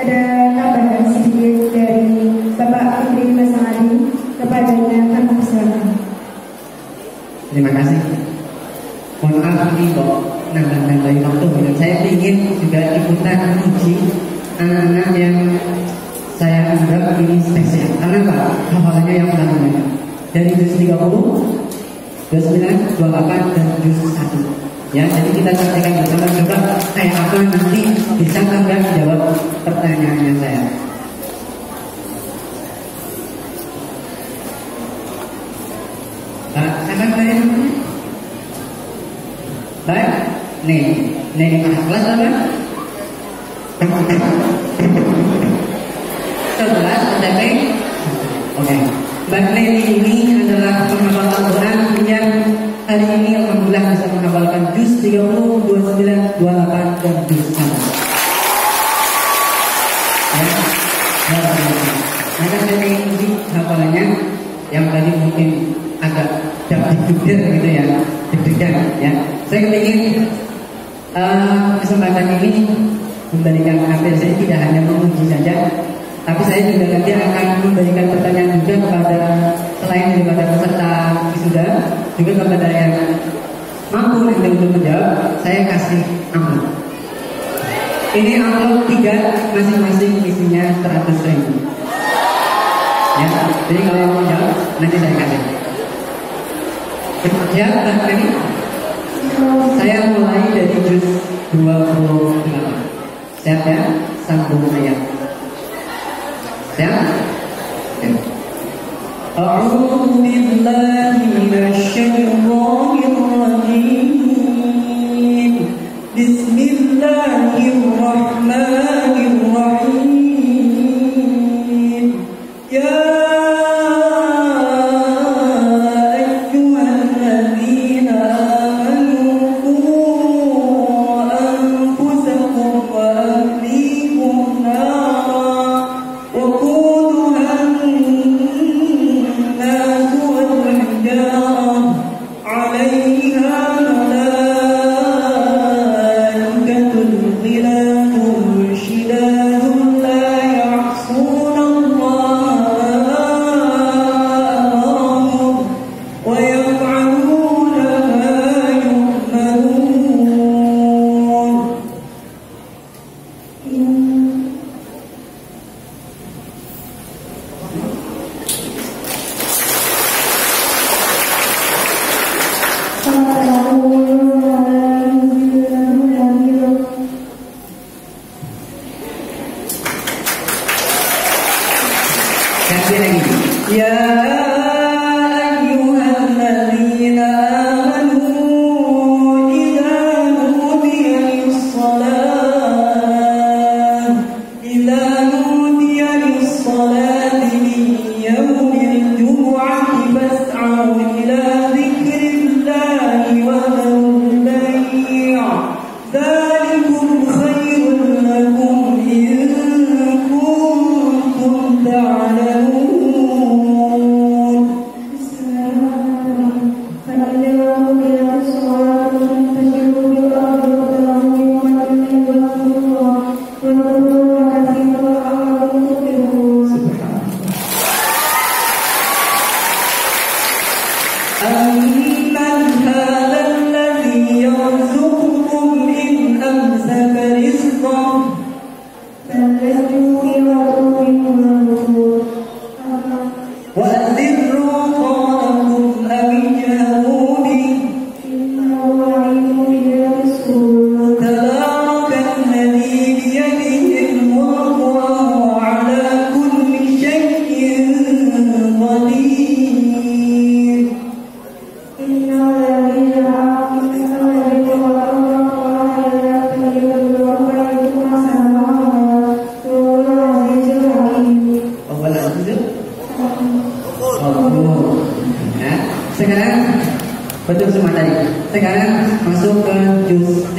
ada tambahan sedikit dari Bapak Fikri Masangadi kepadanya kami persilakan. Terima kasih. Mohon maaf ini kok nambah-nambahin waktu dengan saya ingin juga ikutan menguji anak-anak yang saya anggap ini spesial. Karena apa? Hafalannya yang paling banyak. Dari juz 30, 29, 28, dan juz 1. Ya, jadi kita sampaikan bersama coba kayak apa nanti bisa nggak jawab pertanyaannya saya. Nah, akan saya Baik, nih, nih kelas apa? Sebelas, OTP. Oke. Mbak Neni ini 30, 29, 28, dan juz 1. Ya, ya, Karena saya ingin uji hafalannya yang tadi mungkin agak dapat jubir gitu ya, deg-degan ya. Saya ingin uh, kesempatan ini memberikan apresiasi tidak hanya menguji saja, tapi saya juga nanti akan memberikan pertanyaan juga kepada selain daripada peserta wisuda, juga kepada yang mampu nanti untuk menjawab, saya kasih amplop. Ini amplop tiga masing-masing isinya 100 ribu. Ya, jadi kalau mau jawab nanti saya kasih. Ya, ini saya mulai dari juz 28. Siap ya? Sambung ayat. Siap? Ya. أعوذ بالله من الشيطان بسم الله الرحمن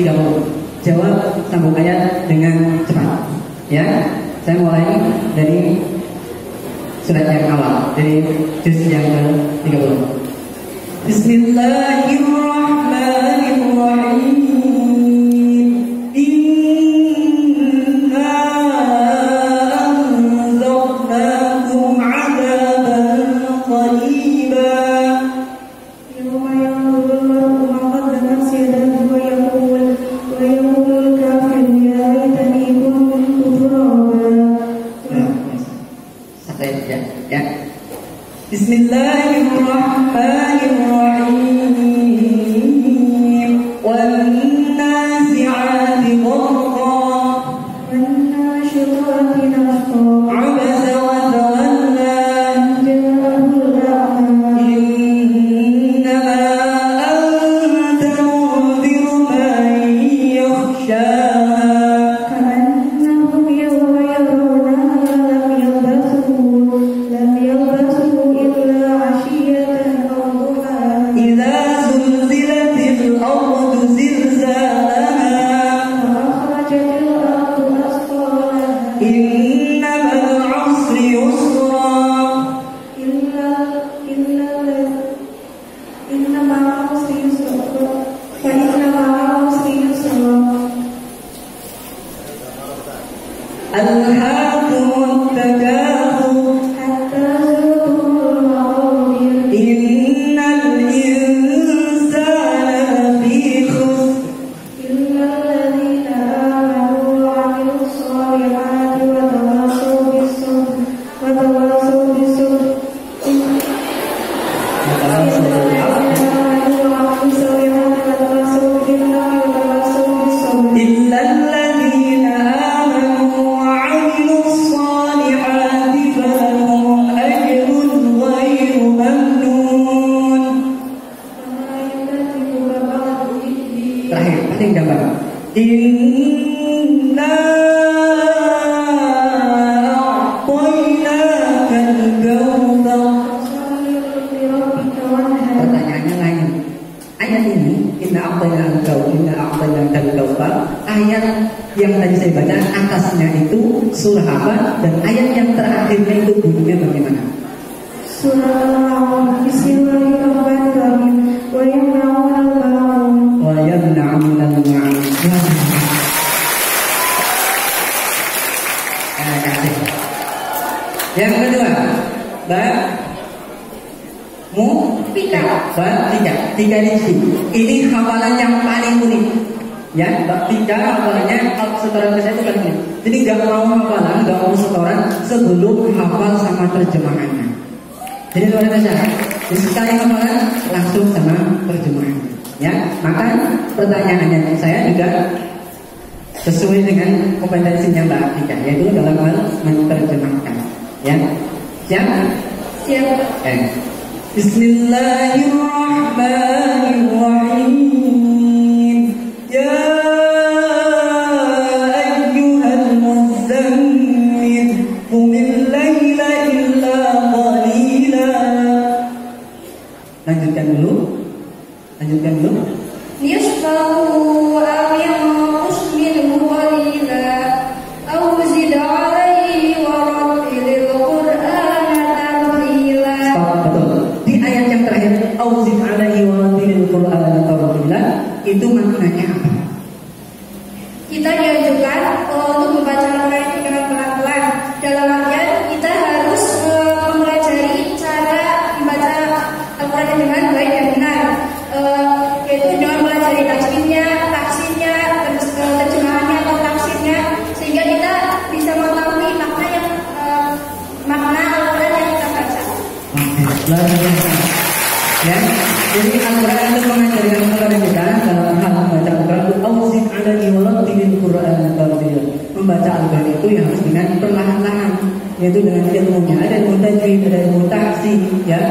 juz 30. Jawab sambung ayat dengan cepat. Ya. Saya mulai dari surat yang awal, dari juz yang ke-30. Bismillahirrahmanirrahim. يعني. بسم الله الرحمن الرحيم. daripada atasnya itu surah apa? Dan ayat yang terakhirnya itu bunyinya bagaimana? Surah Yang kedua, ba mu tiga, ba tiga, tiga ini hafalan yang paling unik. Ya, bab tiga hafalannya kalau setoran saya itu paling unik. Jadi gak mau hafalan, gak mau setoran sebelum hafal sama terjemahannya. Jadi luar biasa. Jadi sekali hafalan langsung sama terjemahannya. Ya, maka pertanyaannya saya juga sesuai dengan kompetensinya Mbak Atika yaitu dalam hal menerjemahkan ya siap Siap eh. Bismillahirrahmanirrahim ya yaitu dengan ilmunya. Tajwid, ada ilmu taksi, ya,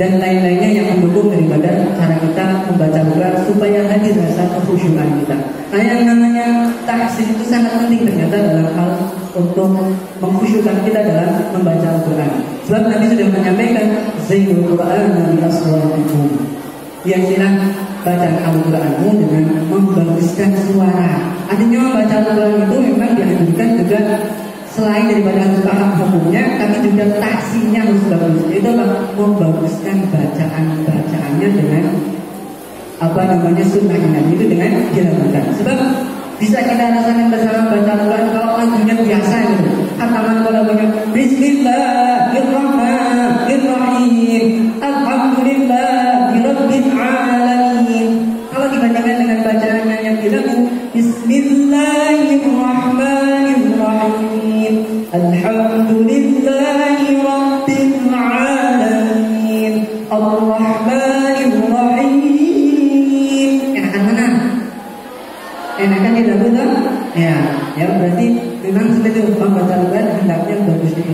dan lain-lainnya yang mendukung daripada cara kita membaca Al-Quran supaya hadir rasa kekhusyuan kita. Nah yang namanya tahsin itu sangat penting ternyata dalam hal untuk mengkhusyukan kita dalam membaca Al-Quran. Sebab Nabi sudah menyampaikan Zainul Quran dari aswatikum. Hiasilah bacaan Al-Quranmu dengan membaguskan suara. Artinya membaca Al-Quran itu memang dianjurkan juga selain daripada paham hukumnya, tapi juga taksinya harus bagus. Itu? Membaguskan bacaan-bacaannya dengan apa namanya sunnah Nabi itu dengan dilakukan. Sebab bisa kita rasakan bersama baca Al-Quran kalau lagunya biasa gitu. Hataman kalau lagunya Bismillahirrahmanirrahim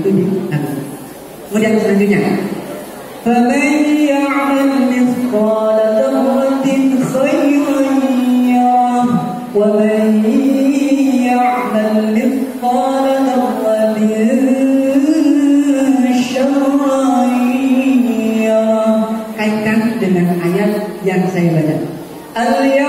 itu di hati. Kemudian selanjutnya, فمن يعمل مثقال ذرة خيرا يره ومن يعمل مثقال ذرة شرا يره kaitkan dengan ayat yang saya baca. Al-yawma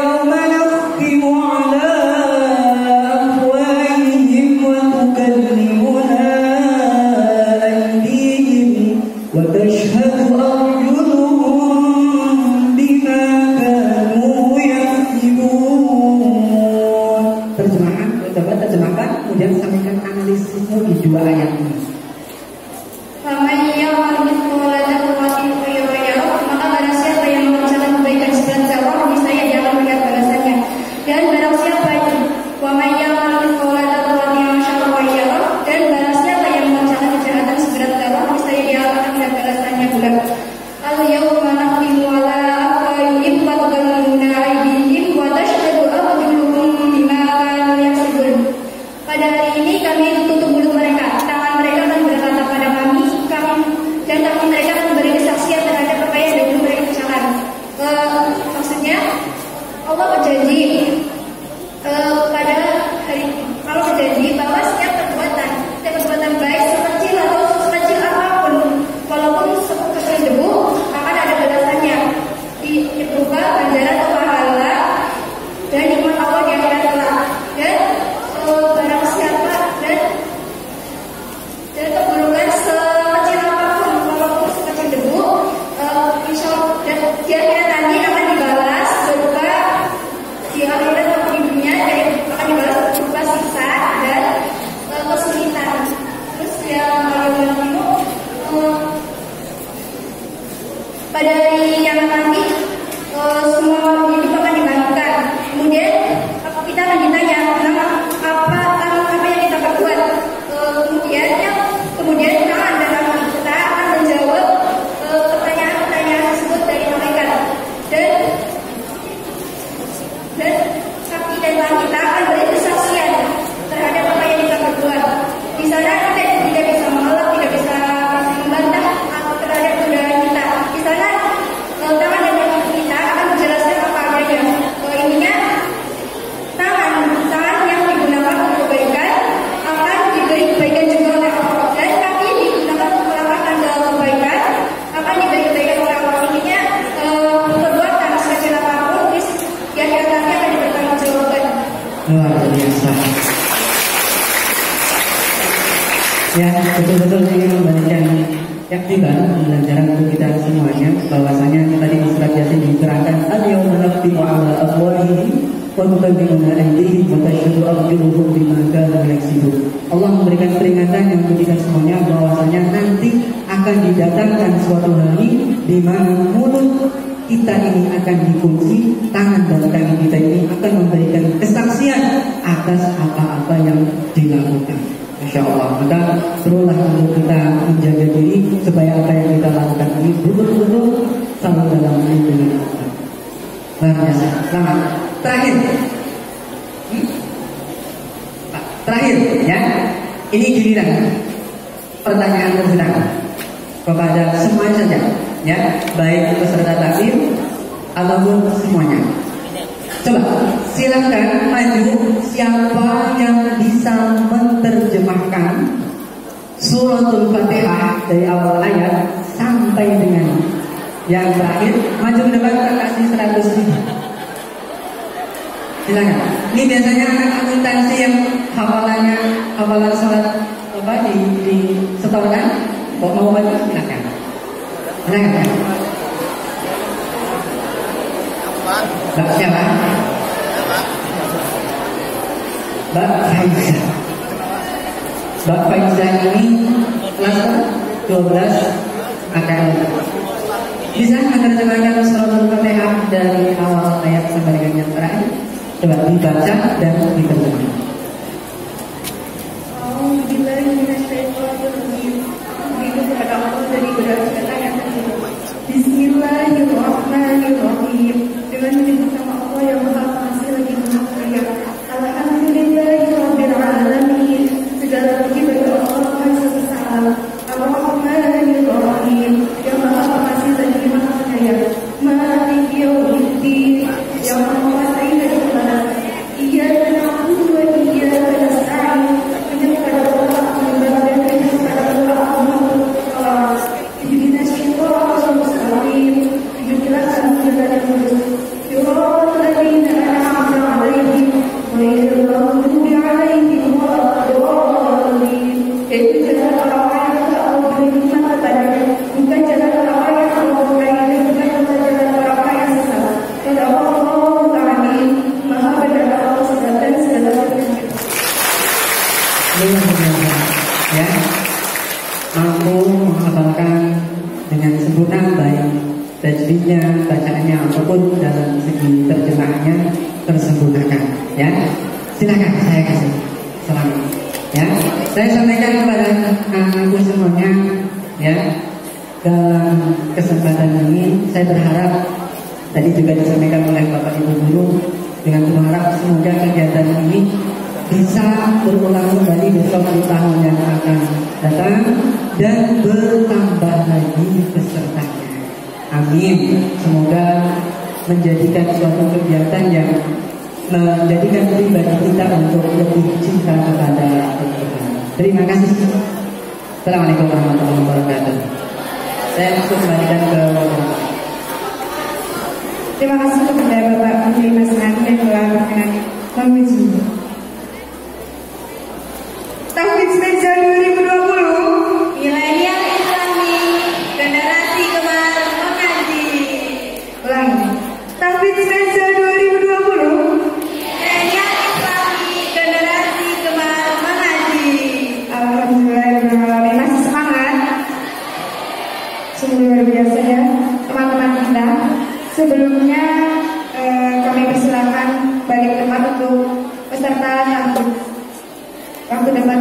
Ya, betul-betul ingin memberikan yaktiban pembelajaran untuk kita semuanya bahwasanya tadi di surat Yasin diterangkan al-yawma nakhtimu ala afwahihim wa tukallimuna aydihim wa tashhadu arjuluhum bima kanu yaksibun. Allah memberikan peringatan yang untuk kita semuanya bahwasanya nanti akan didatangkan suatu hari di mana mulut kita ini akan dikunci, tangan dan kaki kita ini akan memberikan kesaksian atas apa-apa yang dilakukan. Masya Allah, maka perlulah untuk kita menjaga diri supaya apa yang kita lakukan ini betul-betul selalu dalam lindungan Allah. Luar biasa. Selamat. Terakhir. Hmm? Terakhir ya. Ini giliran pertanyaan tersedang kepada semuanya saja ya baik peserta takdir ataupun semuanya coba silakan maju. Siapa yang bisa menerjemahkan suratul fatihah dari awal ayat sampai dengan yang terakhir? Maju depan kasih 100 ribu. Silakan. Ini biasanya anak akuntansi yang hafalannya hafalan salat apa di, di setorkan mau mau maju? Silakan. Silakan Mbak siapa? Mbak Faiza. Mbak Faiza ini kelas 12 AKL. Bisa menerjemahkan suratul Fatihah dari awal ayat sampai dengan yang terakhir? Dibaca dan diterjemahkan. Tersempurnakan ya silakan saya kasih selamat ya saya sampaikan kepada anakku semuanya ya dalam kesempatan ini saya berharap tadi juga disampaikan oleh Bapak Ibu Guru dengan berharap semoga kegiatan ini bisa berulang kembali besok di tahun yang akan datang dan bertambah lagi pesertanya. Amin. Semoga menjadikan suatu kegiatan yang menjadikan pribadi kita untuk lebih cinta kepada Tuhan. Terima kasih. Assalamualaikum warahmatullahi wabarakatuh. Saya langsung kembalikan ke Terima kasih kepada Bapak Menteri Mas Nadi yang telah berkenan memuji. Spesial 2020 kita Sebelumnya eh, kami persilakan balik tempat untuk peserta tahfidz Waktu depan